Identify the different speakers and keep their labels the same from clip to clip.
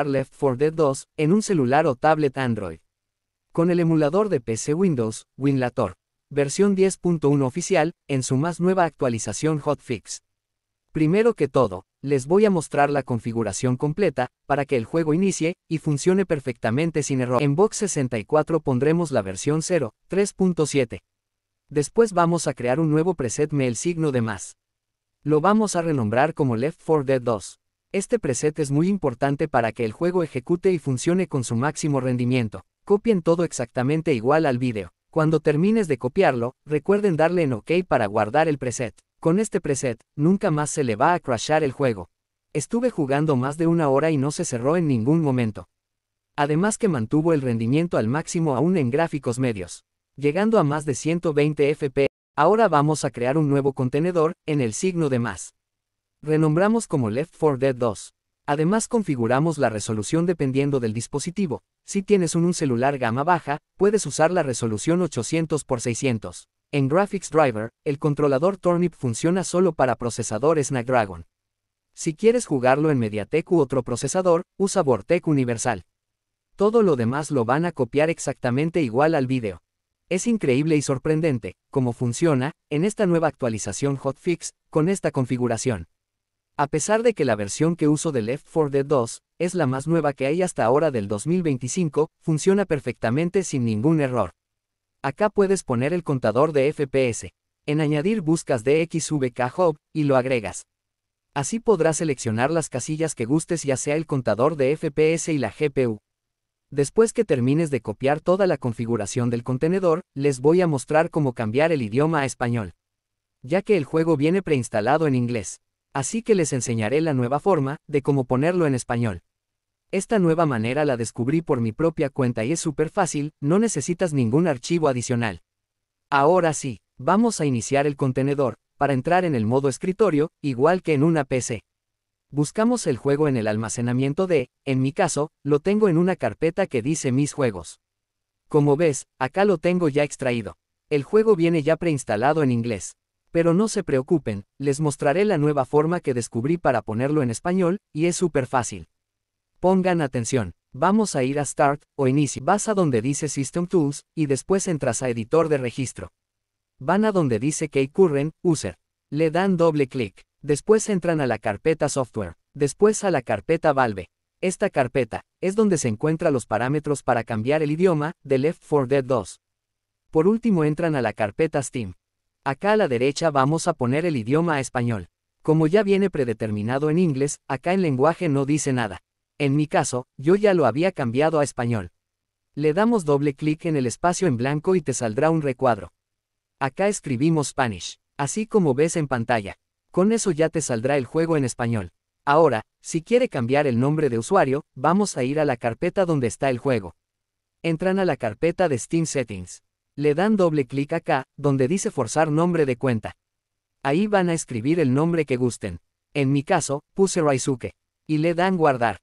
Speaker 1: Left 4 Dead 2 en un celular o tablet Android. Con el emulador de PC Windows, Winlator, versión 10.1 oficial, en su más nueva actualización Hotfix. Primero que todo, les voy a mostrar la configuración completa, para que el juego inicie, y funcione perfectamente sin error. En Box 64 pondremos la versión 0, 3.7. Después vamos a crear un nuevo preset me el signo de más. Lo vamos a renombrar como Left 4 Dead 2. Este preset es muy importante para que el juego ejecute y funcione con su máximo rendimiento. Copien todo exactamente igual al vídeo. Cuando termines de copiarlo, recuerden darle en OK para guardar el preset. Con este preset, nunca más se le va a crashar el juego. Estuve jugando más de una hora y no se cerró en ningún momento. Además que mantuvo el rendimiento al máximo aún en gráficos medios. Llegando a más de 120 fps, ahora vamos a crear un nuevo contenedor, en el signo de más renombramos como Left 4 Dead 2. Además configuramos la resolución dependiendo del dispositivo. Si tienes un, celular gama baja, puedes usar la resolución 800 x 600. En Graphics Driver, el controlador Turnip funciona solo para procesador Snapdragon. Si quieres jugarlo en MediaTek u otro procesador, usa Vortec Universal. Todo lo demás lo van a copiar exactamente igual al vídeo. Es increíble y sorprendente, cómo funciona, en esta nueva actualización Hotfix, con esta configuración. A pesar de que la versión que uso de Left 4 Dead 2 es la más nueva que hay hasta ahora del 2025, funciona perfectamente sin ningún error. Acá puedes poner el contador de FPS. En añadir buscas DXVK Hub y lo agregas. Así podrás seleccionar las casillas que gustes ya sea el contador de FPS y la GPU. Después que termines de copiar toda la configuración del contenedor, les voy a mostrar cómo cambiar el idioma a español. Ya que el juego viene preinstalado en inglés. Así que les enseñaré la nueva forma, de cómo ponerlo en español. Esta nueva manera la descubrí por mi propia cuenta y es súper fácil, no necesitas ningún archivo adicional. Ahora sí, vamos a iniciar el contenedor, para entrar en el modo escritorio, igual que en una PC. Buscamos el juego en el almacenamiento de, en mi caso, lo tengo en una carpeta que dice mis juegos. Como ves, acá lo tengo ya extraído. El juego viene ya preinstalado en inglés. Pero no se preocupen, les mostraré la nueva forma que descubrí para ponerlo en español, y es súper fácil. Pongan atención. Vamos a ir a Start, o Inicio. Vas a donde dice System Tools, y después entras a Editor de registro. Van a donde dice Key Current, User. Le dan doble clic. Después entran a la carpeta Software. Después a la carpeta Valve. Esta carpeta, es donde se encuentran los parámetros para cambiar el idioma, de Left 4 Dead 2. Por último entran a la carpeta Steam. Acá a la derecha vamos a poner el idioma español. Como ya viene predeterminado en inglés, acá en lenguaje no dice nada. En mi caso, yo ya lo había cambiado a español. Le damos doble clic en el espacio en blanco y te saldrá un recuadro. Acá escribimos Spanish, así como ves en pantalla. Con eso ya te saldrá el juego en español. Ahora, si quiere cambiar el nombre de usuario, vamos a ir a la carpeta donde está el juego. Entran a la carpeta de Steam Settings. Le dan doble clic acá, donde dice forzar nombre de cuenta. Ahí van a escribir el nombre que gusten. En mi caso, puse Raisuke. Y le dan guardar.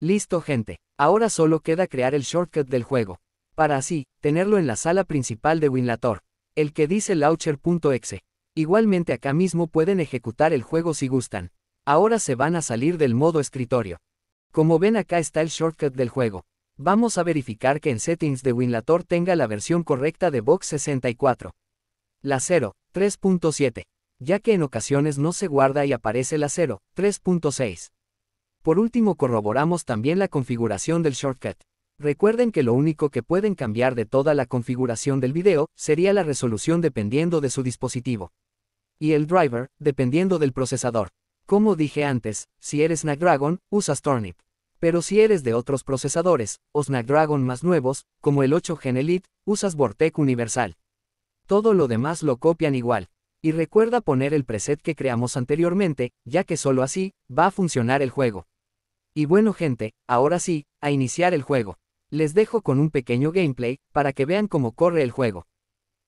Speaker 1: Listo gente. Ahora solo queda crear el shortcut del juego. Para así, tenerlo en la sala principal de Winlator. El que dice launcher.exe. Igualmente acá mismo pueden ejecutar el juego si gustan. Ahora se van a salir del modo escritorio. Como ven acá está el shortcut del juego. Vamos a verificar que en settings de Winlator tenga la versión correcta de Box 64. La 0, 3.7. Ya que en ocasiones no se guarda y aparece la 0, 3.6. Por último corroboramos también la configuración del shortcut. Recuerden que lo único que pueden cambiar de toda la configuración del video sería la resolución dependiendo de su dispositivo. Y el driver, dependiendo del procesador. Como dije antes, si eres Snapdragon, usas Turnip. Pero si eres de otros procesadores, o Snapdragon más nuevos, como el 8 Gen Elite, usas Vortec Universal. Todo lo demás lo copian igual. Y recuerda poner el preset que creamos anteriormente, ya que solo así, va a funcionar el juego. Y bueno gente, ahora sí, a iniciar el juego. Les dejo con un pequeño gameplay, para que vean cómo corre el juego.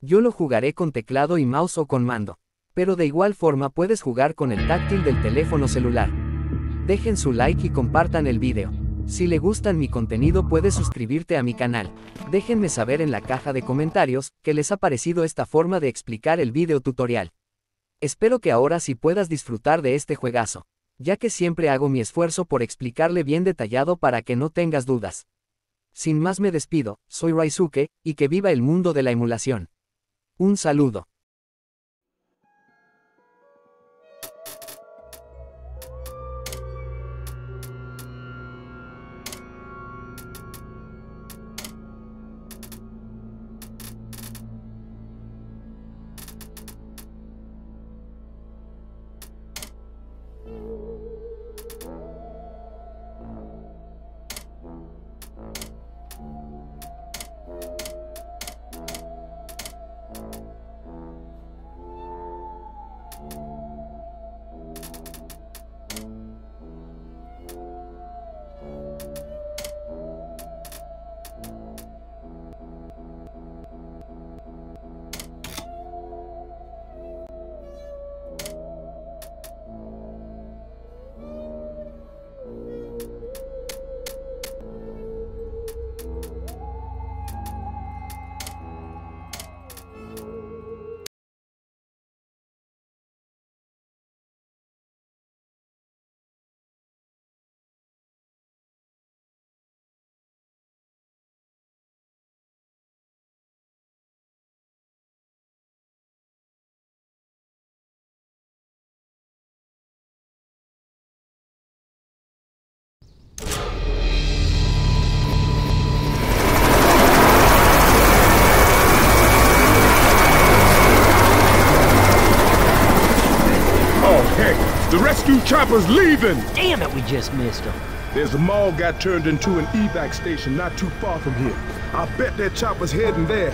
Speaker 1: Yo lo jugaré con teclado y mouse o con mando. Pero de igual forma puedes jugar con el táctil del teléfono celular. Dejen su like y compartan el video. Si le gustan mi contenido puedes suscribirte a mi canal. Déjenme saber en la caja de comentarios, qué les ha parecido esta forma de explicar el video tutorial. Espero que ahora sí puedas disfrutar de este juegazo. ya que siempre hago mi esfuerzo por explicarle bien detallado para que no tengas dudas. Sin más me despido, soy Raisuke, y que viva el mundo de la emulación. Un saludo.
Speaker 2: Rescue chopper's leaving!
Speaker 3: Damn it, we just missed him.
Speaker 2: There's a mall got turned into an evac station not too far from here. I bet that chopper's heading there.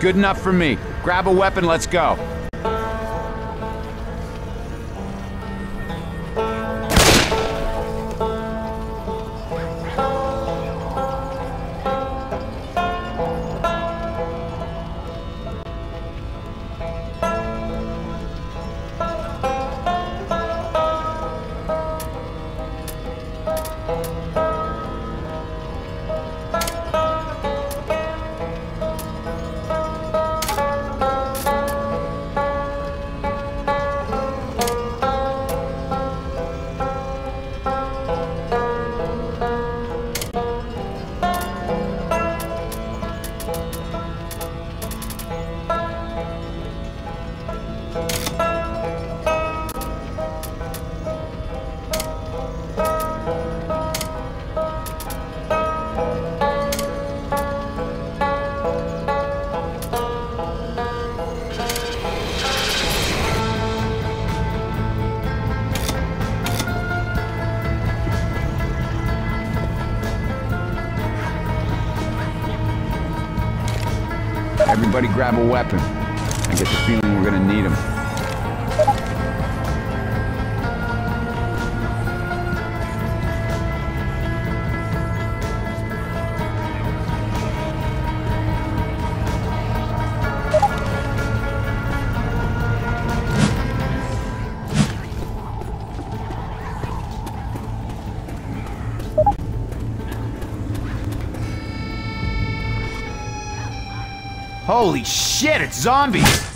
Speaker 4: Good enough for me. Grab a weapon, let's go. Everybody grab a weapon. I get the feeling we're gonna need them. Holy shit, it's zombies!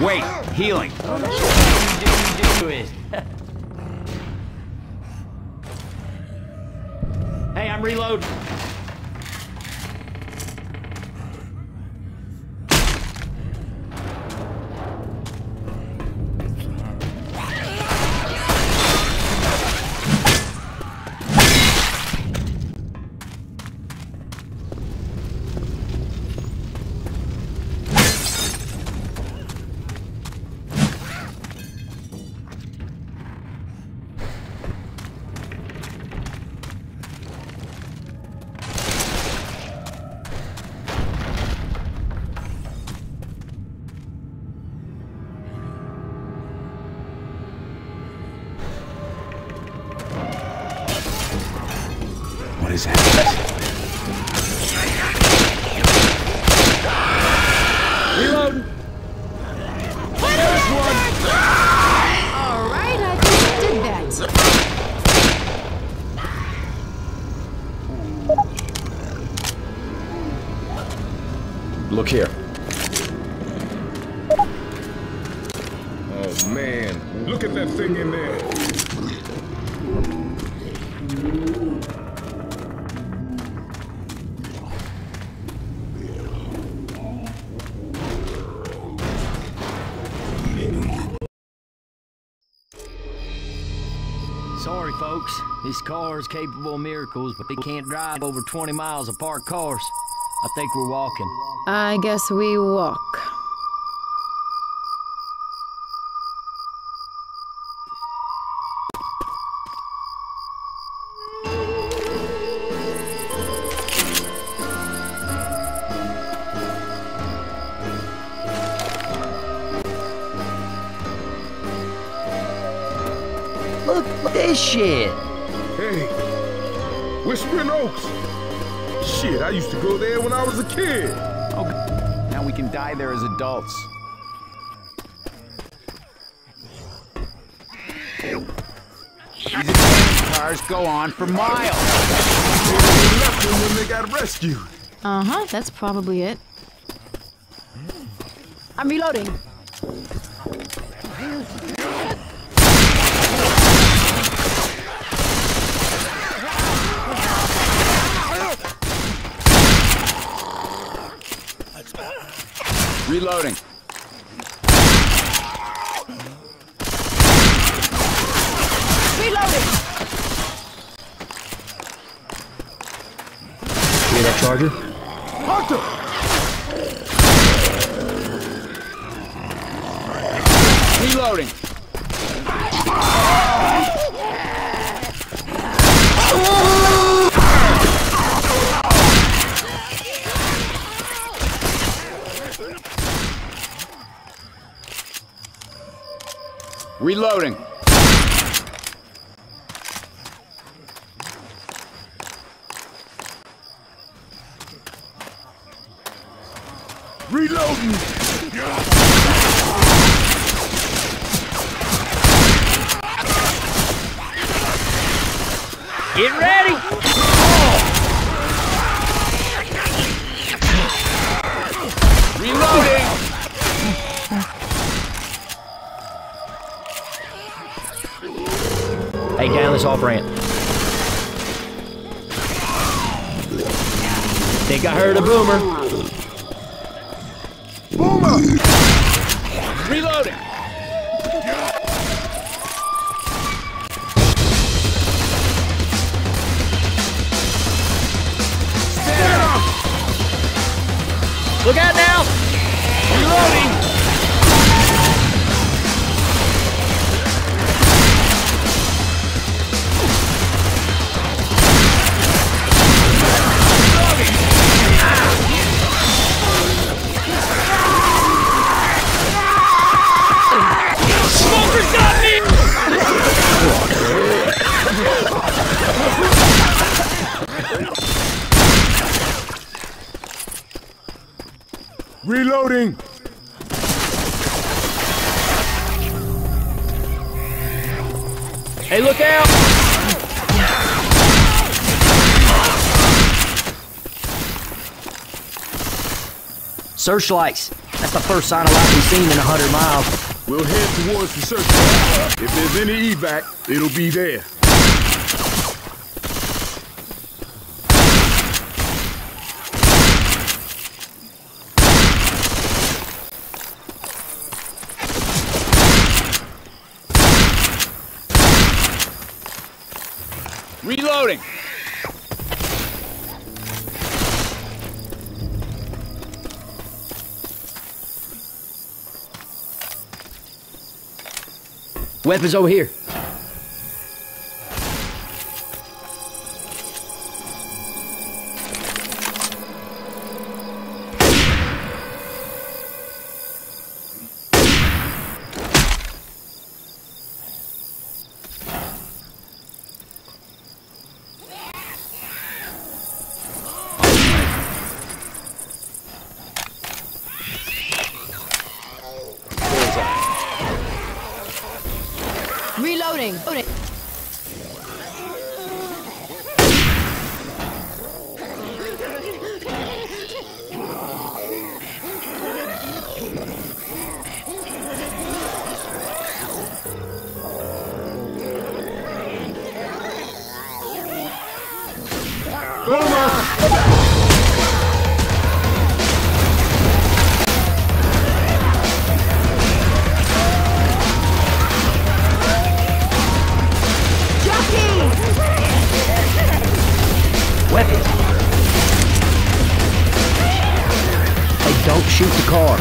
Speaker 4: Wait, healing.
Speaker 3: Hey, I'm reloading.
Speaker 4: Look here.
Speaker 2: Oh man, look at that thing in there.
Speaker 3: Sorry, folks. This car is capable of miracles, but they can't drive over 20 miles of parked cars. I think we're walking.
Speaker 5: I guess we walk.
Speaker 2: Used to go there when I was a kid.
Speaker 4: Now we can die there as adults. These cars go on for miles.
Speaker 2: They left them when they got rescued.
Speaker 5: Uh huh, that's probably it. I'm reloading.
Speaker 4: Reloading.
Speaker 5: Reloading!
Speaker 3: Hear that charger?
Speaker 2: Hunter!
Speaker 4: Reloading. Reloading.
Speaker 2: Reloading!
Speaker 3: Get ready! Off ramp. Think I heard a boomer.
Speaker 2: Boomer!
Speaker 4: Reloading!
Speaker 3: Hey, look out! Searchlights. That's the first sign of life we've seen in a hundred miles.
Speaker 2: We'll head towards the search point. If there's any evac, it'll be there.
Speaker 4: Reloading.
Speaker 3: Weapons over here. Shoot the car.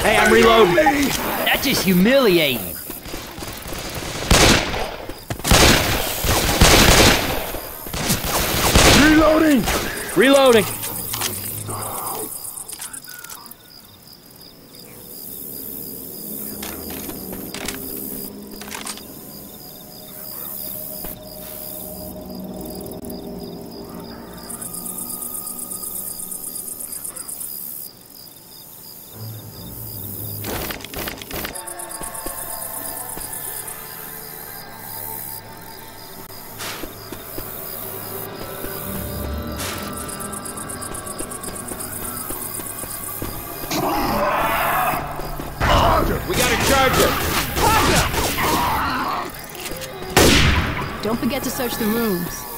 Speaker 3: Hey, I'm reloading. That's just humiliating.
Speaker 2: Reloading!
Speaker 3: Reloading.
Speaker 4: Don't to search the rooms.